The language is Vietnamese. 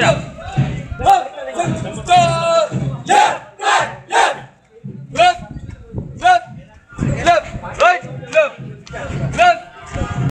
bắt đầu Yeah!